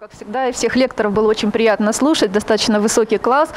Как всегда, и всех лекторов было очень приятно слушать, достаточно высокий класс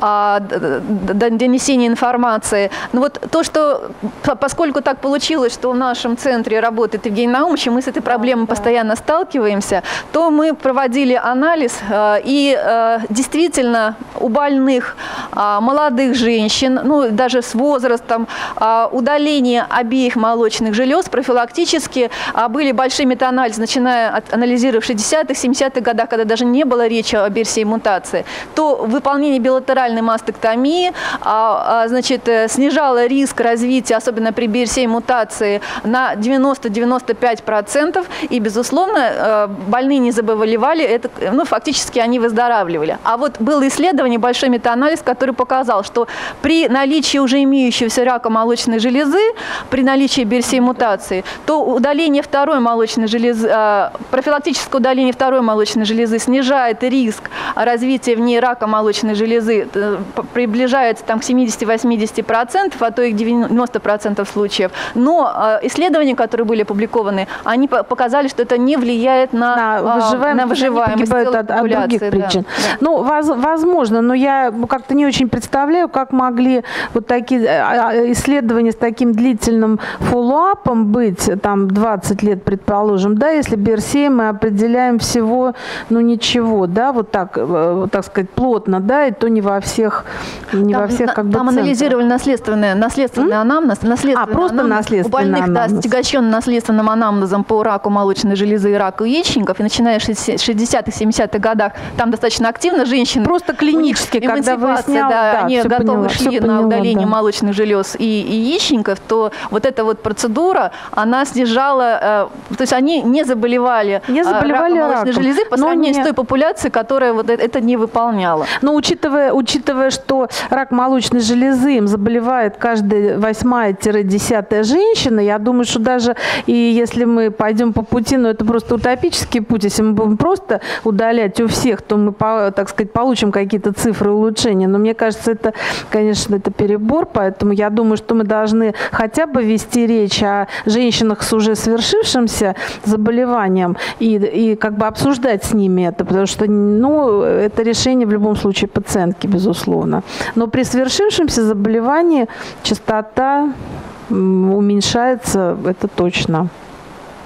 а, донесения информации. Но вот то, что, поскольку так получилось, что в нашем центре работает Евгений Наумович, и мы с этой проблемой постоянно сталкиваемся, то мы проводили анализ, а, и а, действительно у больных а, молодых женщин, ну даже с возрастом, а, удаление обеих молочных желез профилактически были большие метаанализы, начиная от анализировав 60-х, 70-х годах, когда даже не было речи о версии мутации, то выполнение билатеральной мастектомии а, а, значит, э, снижало риск развития, особенно при версии мутации, на 90-95%. И, безусловно, э, больные не заболевали, это, ну, фактически они выздоравливали. А вот было исследование, большой метаанализ, который показал, что при наличии уже имеющегося рака молочной железы, при наличии берсии мутации, то удаление второй молочной железы, э, профилактическое удаление второй молочной молочной железы, снижает риск развития в ней рака молочной железы, э, приближается там, к 70-80%, а то и к 90% случаев. Но э, исследования, которые были опубликованы, они показали, что это не влияет на, на а, выживаемость, на выживаемость от, от других причин. Да. Ну, воз, возможно, но я как-то не очень представляю, как могли вот такие э, а, исследования с таким длительным фоллоуапом быть, там 20 лет, предположим, да, если BRCA мы определяем всего ну ничего, да, вот так, так сказать, плотно, да, и то не во всех, не там, во всех как бы Там центрах. анализировали наследственный, наследственный М? анамнез, наследственный а, просто анамнез. наследственный У больных, анамнез. да, с тягощенным наследственным анамнезом по раку молочной железы и раку яичников, и начиная с 60-х, 70-х годах, там достаточно активно женщины... Просто клинически, когда выяснял, да, да, они готовы поняла, шли на поняла, удаление да. молочных желез и, и яичников, то вот эта вот процедура, она снижала, э, то есть они не заболевали, не заболевали раком молочной раком. железы по сравнению с той популяцией, которая вот это не выполняла. Но учитывая, учитывая, что рак молочной железы им заболевает каждая восьмая-десятая женщина, я думаю, что даже и если мы пойдем по пути, но ну, это просто утопический путь, если мы будем просто удалять у всех, то мы, так сказать, получим какие-то цифры улучшения. Но мне кажется, это, конечно, это перебор, поэтому я думаю, что мы должны хотя бы вести речь о женщинах с уже свершившимся заболеванием и, и как бы обсуждать с ними это, потому что ну, это решение в любом случае пациентки, безусловно. Но при свершившемся заболевании частота уменьшается, это точно.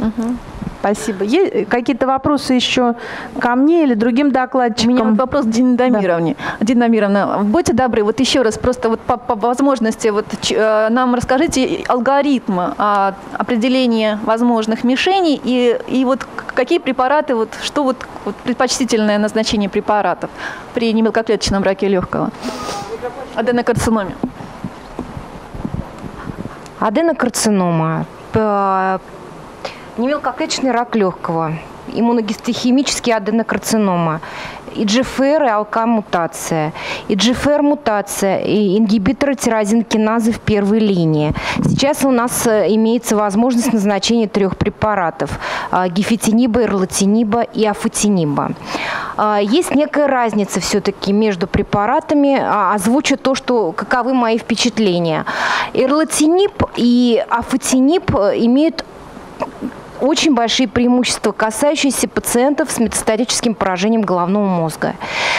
Угу. Спасибо. Есть какие-то вопросы еще ко мне или другим докладчикам? У меня вот вопрос Дамировне. Да. Дина Дамировна, будьте добры, вот еще раз, просто вот по, по возможности, вот э, нам расскажите алгоритм э, определения возможных мишеней и, и вот какие препараты, вот что вот, вот предпочтительное назначение препаратов при немелкоклеточном раке легкого? Аденокарциноме. Аденокарцинома Немелкоклеточный рак легкого, иммуногистохимический аденокарцинома, ИГФР и АЛК-мутация, ИГФР-мутация и ингибиторы тирозинкиназы в первой линии. Сейчас у нас э, имеется возможность назначения трех препаратов – гифетиниба, эрлатиниба и афатиниба. А, есть некая разница все-таки между препаратами. А, озвучу то, что каковы мои впечатления. Эрлатинип и афатинип э, имеют очень большие преимущества, касающиеся пациентов с метастатическим поражением головного мозга.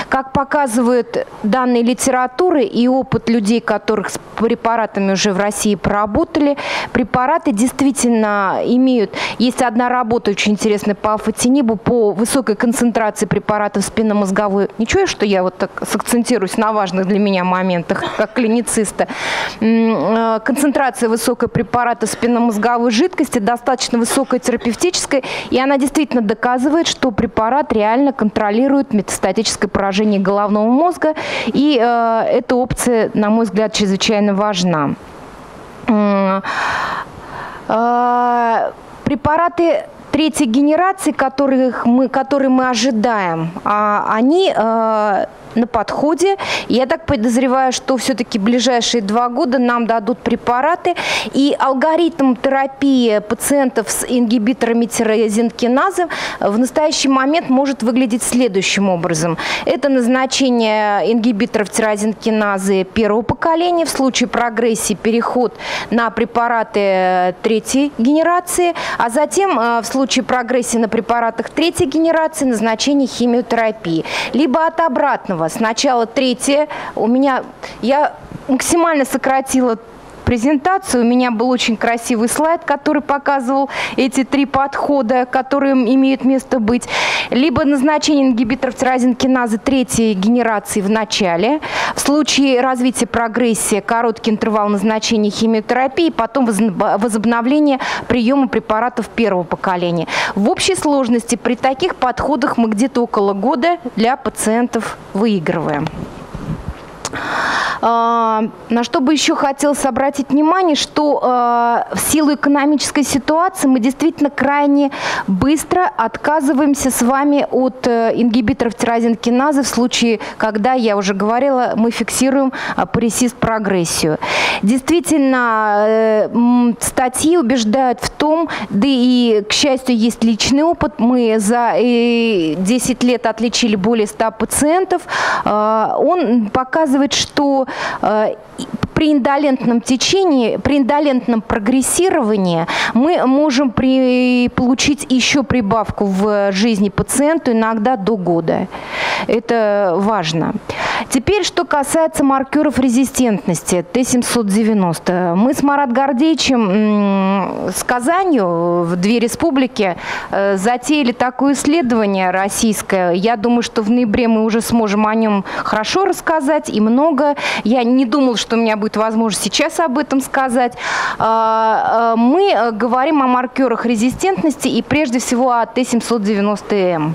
Как показывают данные литературы и опыт людей, которых с препаратами уже в России проработали, препараты действительно имеют... Есть одна работа очень интересная по афатинибу, по высокой концентрации препаратов спинномозговой. Ничего, что я вот так сакцентируюсь на важных для меня моментах, как клинициста. Э, концентрация высокой препарата спинномозговой жидкости, достаточно высокая терапевтической, и она действительно доказывает, что препарат реально контролирует метастатическое поражение головного мозга, и э, эта опция, на мой взгляд, чрезвычайно важна. Э, препараты третьей генерации, которых мы, которые мы ожидаем, а, они э, на подходе. Я так подозреваю, что все-таки ближайшие два года нам дадут препараты. И алгоритм терапии пациентов с ингибиторами тирозинкиназы в настоящий момент может выглядеть следующим образом. Это назначение ингибиторов тирозинкиназы первого поколения. В случае прогрессии переход на препараты третьей генерации. А затем э, в случае прогрессии на препаратах третьей генерации назначение химиотерапии. Либо от обратного. Сначала третья, у меня, я максимально сократила презентацию. У меня был очень красивый слайд, который показывал эти три подхода, которые имеют место быть. Либо назначение ингибиторов тирозинкиназы третьей генерации в начале. В случае развития прогрессии короткий интервал назначения химиотерапии, потом возобновление приема препаратов первого поколения. В общей сложности при таких подходах мы где-то около года для пациентов выигрываем. А, на что бы еще хотелось обратить внимание, что а, в силу экономической ситуации мы действительно крайне быстро отказываемся с вами от э, ингибиторов тирозинкиназы в случае, когда, я уже говорила, мы фиксируем а, парисист прогрессию. Действительно, э, статьи убеждают в том, да и, к счастью, есть личный опыт. Мы за 10 э, лет отличили более 100 пациентов. Он показывает, что при индолентном течении, при индолентном прогрессировании мы можем при, получить еще прибавку в жизни пациента иногда до года. Это важно. Теперь, что касается маркеров резистентности Т-790. Мы с Марат Гордеевичем с Казанью в две республики э, затеяли такое исследование российское. Я думаю, что в ноябре мы уже сможем о нем хорошо рассказать и много. Я не думала, что у меня будет возможность сейчас об этом сказать. А, а, мы говорим о маркерах резистентности и прежде всего о Т-790М.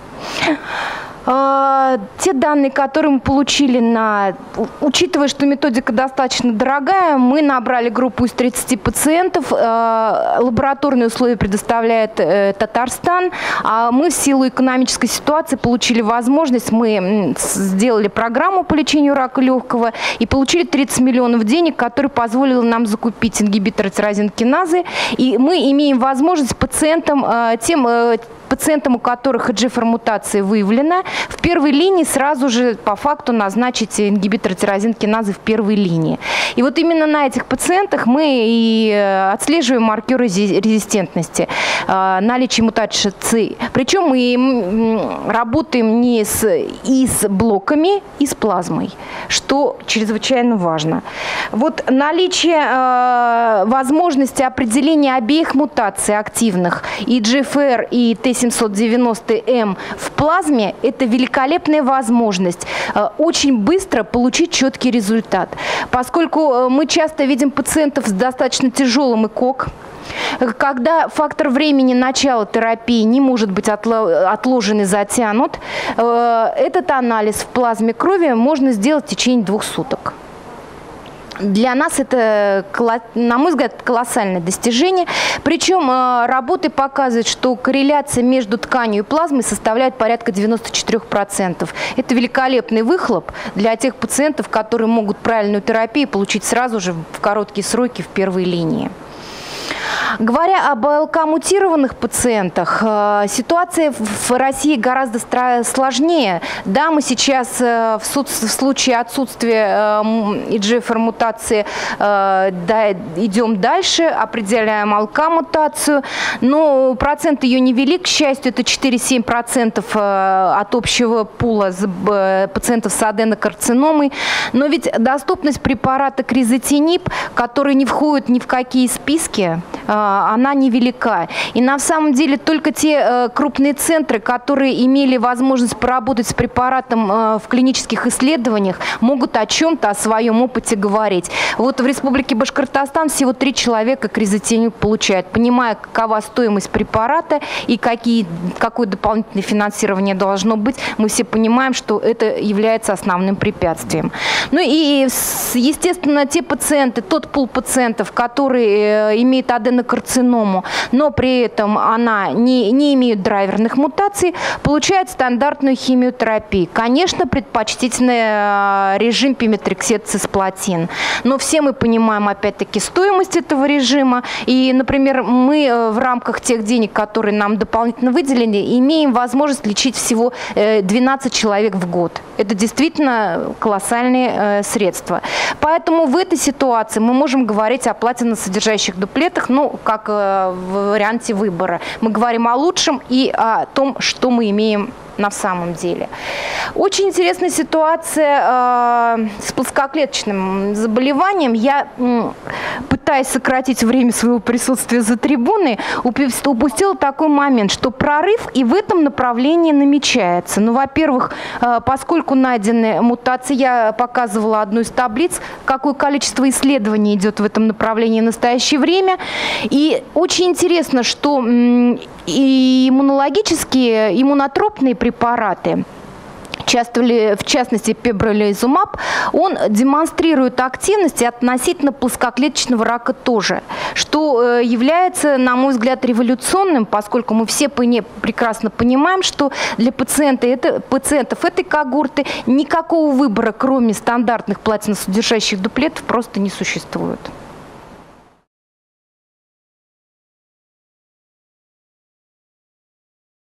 А, те данные, которые мы получили на... Учитывая, что методика достаточно дорогая, мы набрали группу из 30 пациентов. А, лабораторные условия предоставляет э, Татарстан. А мы в силу экономической ситуации получили возможность, мы сделали программу по лечению рака легкого и получили 30 миллионов денег, которые позволили нам закупить ингибиторы тирозинкиназы. И мы имеем возможность пациентам, э, тем э, пациентам, у которых HGFR-мутация выявлена, в первой линии сразу же по факту назначить ингибитор тирозинкиназы в первой линии. И вот именно на этих пациентах мы и э, отслеживаем маркеры резистентности, э, наличие мутации ЦИ. Причем мы работаем не с, и с блоками, и с плазмой, что чрезвычайно важно. Вот наличие э, возможности определения обеих мутаций активных, и GFR, и T 790М в плазме – это великолепная возможность э, очень быстро получить четкий результат. Поскольку э, мы часто видим пациентов с достаточно тяжелым ЭКОК, когда фактор времени начала терапии не может быть отложен и затянут, э, этот анализ в плазме крови можно сделать в течение двух суток. Для нас это, на мой взгляд, колоссальное достижение. Причем э, работы показывают, что корреляция между тканью и плазмой составляет порядка 94%. Это великолепный выхлоп для тех пациентов, которые могут правильную терапию получить сразу же в короткие сроки в первой линии. Говоря об ЛК-мутированных пациентах, э, ситуация в России гораздо сложнее. Да, мы сейчас э, в, случае отсутствия EGFR-мутации э, идем дальше, определяем ЛК-мутацию, но процент ее невелик, к счастью, это 4-7% от общего пула пациентов с аденокарциномой. Но ведь доступность препарата кризотинип, который не входит ни в какие списки, она невелика. И на самом деле только те э, крупные центры, которые имели возможность поработать с препаратом э, в клинических исследованиях, могут о чем-то, о своем опыте говорить. Вот в Республике Башкортостан всего три человека кризотеню получают, понимая, какова стоимость препарата и какие, какое дополнительное финансирование должно быть, мы все понимаем, что это является основным препятствием. Ну и, естественно, те пациенты, тот пул пациентов, которые э, имеют аденокарциному, аденокарциному, но при этом она не, не имеет драйверных мутаций, получает стандартную химиотерапию. Конечно, предпочтительный э, режим пиметриксет цисплатин. Но все мы понимаем, опять-таки, стоимость этого режима. И, например, мы э, в рамках тех денег, которые нам дополнительно выделены, имеем возможность лечить всего 12 э, человек в год. Это действительно колоссальные средства. Поэтому в этой ситуации мы можем говорить о платиносодержащих дуплетах, ну, как э, в варианте выбора. Мы говорим о лучшем и о том, что мы имеем на самом деле. Очень интересная ситуация э, с плоскоклеточным заболеванием. Я, м, пытаясь сократить время своего присутствия за трибуной, упустила такой момент, что прорыв и в этом направлении намечается. Ну, во-первых, э, поскольку найдены мутации, я показывала одну из таблиц, какое количество исследований идет в этом направлении в настоящее время. И очень интересно, что и иммунологические, иммунотропные препараты, ли- в частности пебролизумаб, он демонстрирует активность и относительно плоскоклеточного рака тоже, что э, является, на мой взгляд, революционным, поскольку мы все прекрасно понимаем, что для пациента это, пациентов этой когорты никакого выбора, кроме стандартных платиносодержащих дуплетов, просто не существует.